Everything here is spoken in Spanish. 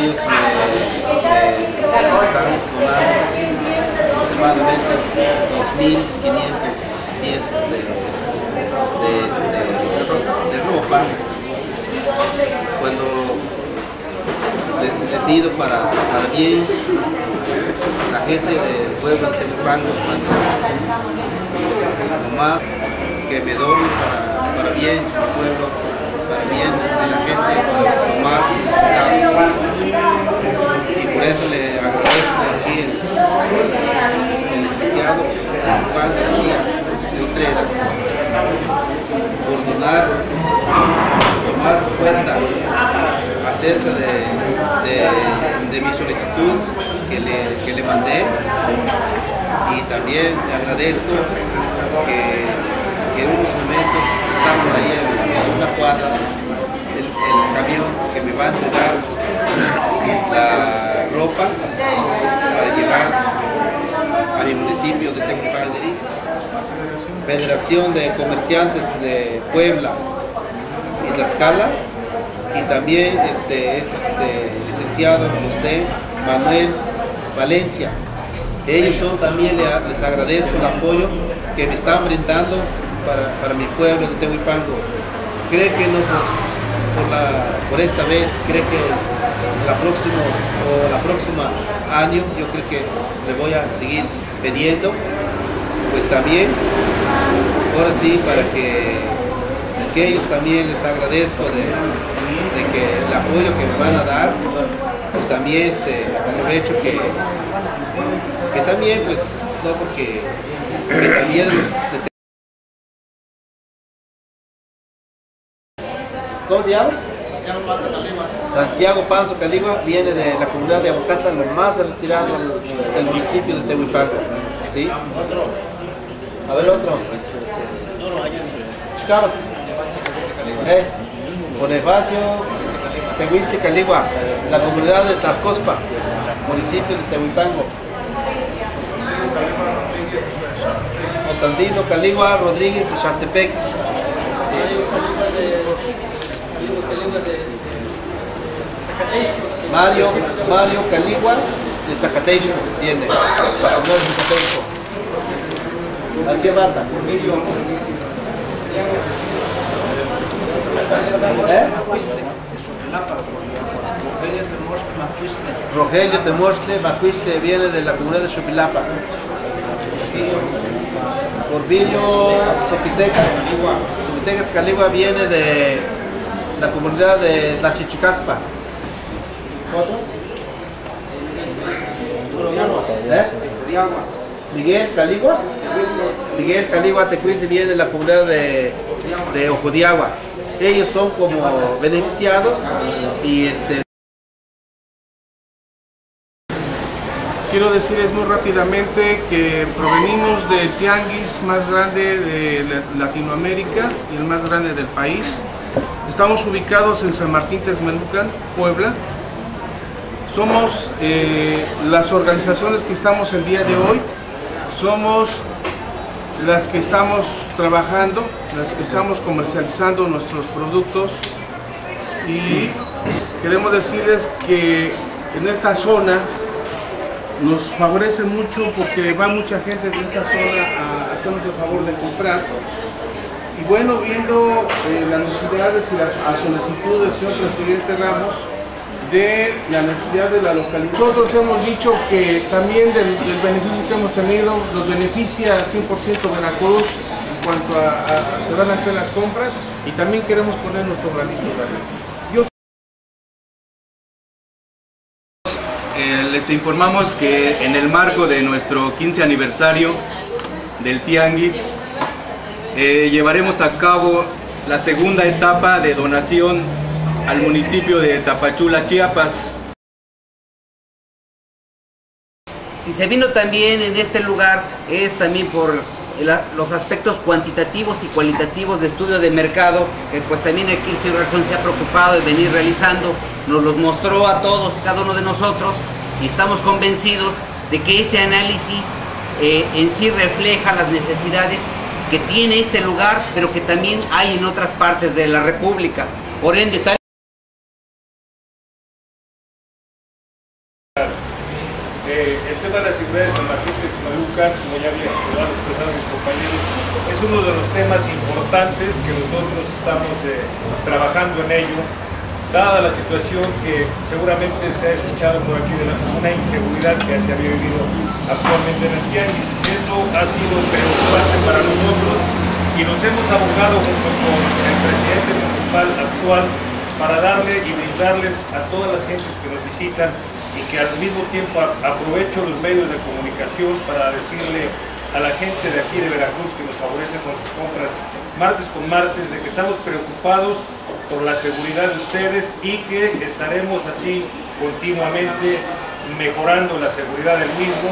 ellos me, están donando aproximadamente 2.500 piezas de, de, este, de ropa. Cuando les, pido para, bien la gente del pueblo de Temupango, cuando más que me donen para, bien del pueblo, para bien de la gente más necesitada. Y por eso le agradezco aquí el, el licenciado Juan García de Utreras por donar, tomar cuenta acerca de, de, de mi solicitud que le, que le mandé y también le agradezco que, que en unos momentos estamos ahí en, en una cuadra el, el, camión que me va a entregar la ropa para llevar a mi municipio de Tegucigalpa, Federación de Comerciantes de Puebla y Tlaxcala y también este, es este, licenciado José Manuel Valencia. Ellos son también, les agradezco el apoyo que me están brindando para, para mi pueblo de Tehuipango. Creo que no, por, la, por esta vez, creo que la próxima, o la próxima año, yo creo que le voy a seguir pidiendo, pues también, ahora sí, para que, que ellos también les agradezco de, de que el apoyo que me van a dar, pues también este, aprovecho que, que también pues no porque, también ¿Cómo te llamas? Santiago Panzo Caligua viene de la comunidad de Aguacata, lo más retirado del municipio de Tehuipango. ¿Sí? A ver otro. Chicago. ¿Eh? Bonifacio Tehuitli Caligua, la comunidad de Tacospa, municipio de Tehuipango. Constantino Caligua Rodríguez de Chantepec. Mario, Mario Caligua de Zacateico viene, comunidad de Zacateico. ¿A qué banda? ¿Eh? Rogelio Temostle Bacuiste viene de la comunidad de Chupilapa. Corbillo Sopiteca, Sopiteca Caligua viene de la comunidad de Tlachichicaspa. ¿Otro? ¿Eh? Miguel Caligua. Miguel Caligua Tecuinte viene de la comunidad de, de Ojodiagua. Ellos son como beneficiados y este Quiero decirles muy rápidamente que provenimos del tianguis más grande de Latinoamérica y el más grande del país. Estamos ubicados en San Martín Texmelucan, Puebla. Somos eh, las organizaciones que estamos el día de hoy, somos las que estamos trabajando, las que estamos comercializando nuestros productos. Y queremos decirles que en esta zona nos favorece mucho porque va mucha gente de esta zona a hacernos el favor de comprar. Y bueno, viendo eh, las necesidades y las a solicitud del señor presidente Ramos de la necesidad de la localidad. Nosotros hemos dicho que también del, del beneficio que hemos tenido nos beneficia 100% Veracruz en cuanto a, a, que van a hacer las compras y también queremos poner nuestro granito de arena. Yo Eh, les informamos que en el marco de nuestro 15 aniversario del Tianguis eh, llevaremos a cabo la segunda etapa de donación al municipio de Tapachula, Chiapas. Si se vino también en este lugar es también por los aspectos cuantitativos y cualitativos de estudio de mercado, que pues también aquí el señor Garzón se ha preocupado de venir realizando, nos los mostró a todos y cada uno de nosotros y estamos convencidos de que ese análisis eh, en sí refleja las necesidades que tiene este lugar, pero que también hay en otras partes de la República. Por ende, tal tema de la seguridad de San Martín de Xmaluca, como ya había expresado mis compañeros, es uno de los temas importantes que nosotros estamos eh, trabajando en ello, dada la situación que seguramente se ha escuchado por aquí de la, una inseguridad que se había vivido actualmente en el Tianguis. Eso ha sido preocupante para nosotros y nos hemos abogado junto con el presidente municipal actual para darle y brindarles a todas las gentes que nos visitan que al mismo tiempo aprovecho los medios de comunicación para decirle a la gente de aquí de Veracruz que nos favorece con sus compras martes con martes de que estamos preocupados por la seguridad de ustedes y que estaremos así continuamente mejorando la seguridad del mismo